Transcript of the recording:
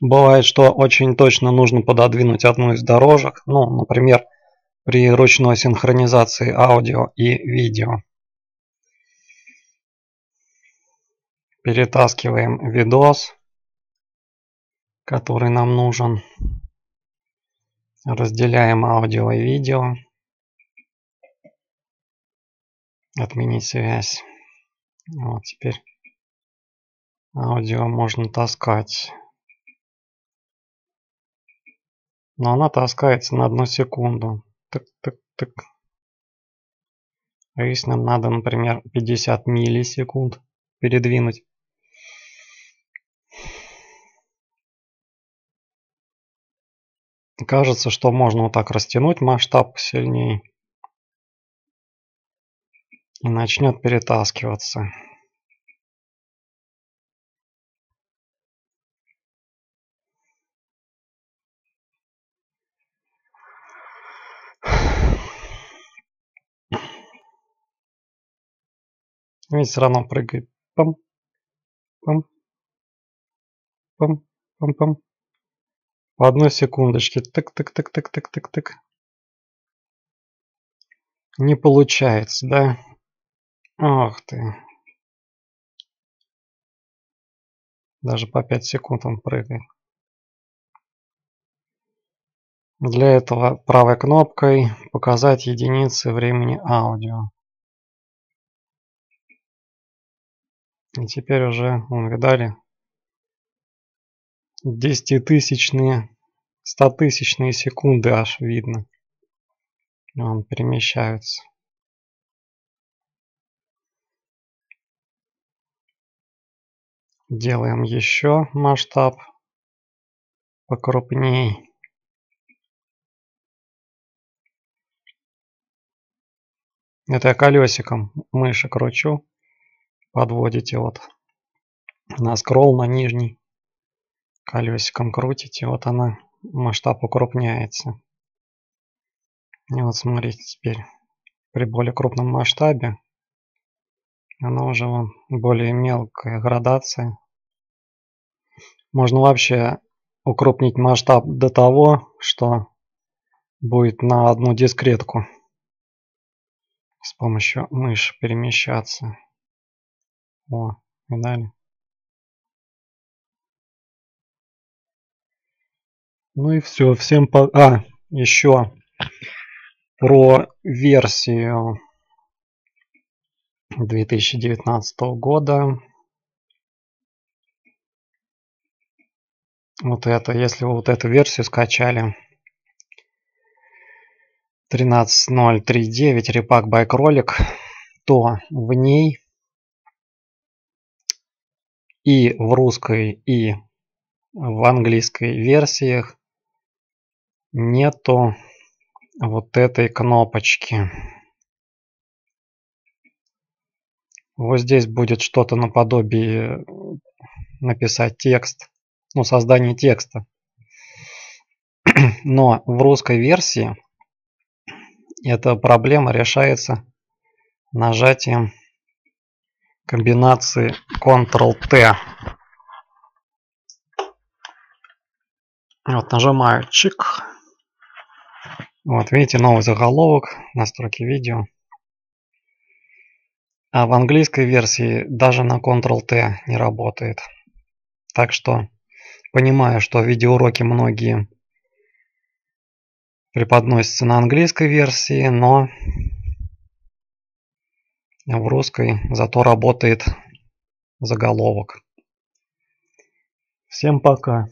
Бывает, что очень точно нужно пододвинуть одну из дорожек, ну, например, при ручной синхронизации аудио и видео. Перетаскиваем видос, который нам нужен. Разделяем аудио и видео. Отменить связь. Вот теперь аудио можно таскать. Но она таскается на одну секунду. Тык-тык-тык. А если нам надо, например, 50 миллисекунд передвинуть. Кажется, что можно вот так растянуть масштаб сильнее. И начнет перетаскиваться. Ведь все равно прыгает. Пам, пам, пам, пам, пам. По одной секундочке. Тык-тык-тык-тык-тык-тык-тык. Не получается, да? Ах ты. Даже по 5 секунд он прыгает. Для этого правой кнопкой показать единицы времени аудио. И теперь уже, вон, видали, десятитысячные, стотысячные секунды аж видно. Он перемещаются. Делаем еще масштаб покрупней. Это я колесиком мыши кручу подводите вот на скролл на нижний колесиком крутите вот она масштаб укрупняется. И вот смотрите теперь при более крупном масштабе она уже вон, более мелкая градация. Можно вообще укрупнить масштаб до того что будет на одну дискретку с помощью мыши перемещаться о, видали? Ну и все, всем по... А, еще про версию 2019 года. Вот это, если вы вот эту версию скачали, 13.039 репак байкролик, то в ней и в русской, и в английской версиях нету вот этой кнопочки. Вот здесь будет что-то наподобие написать текст, ну, создание текста. Но в русской версии эта проблема решается нажатием комбинации Ctrl-T. Вот, нажимаю чик. Вот, видите, новый заголовок, настройки видео. А в английской версии даже на Ctrl-T не работает. Так что понимаю, что видеоуроки многие преподносятся на английской версии, но в русской зато работает заголовок. Всем пока.